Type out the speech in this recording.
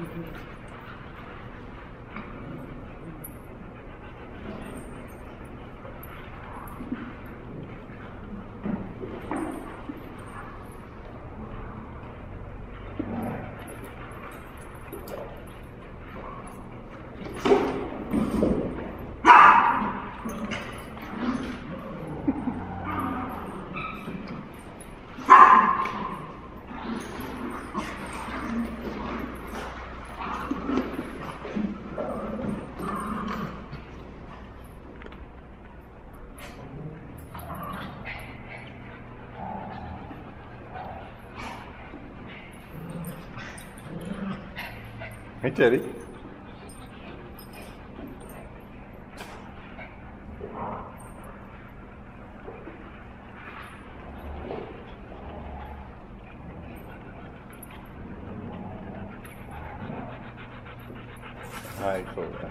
Mm-hmm. Hey, Teddy. Hi, Clover.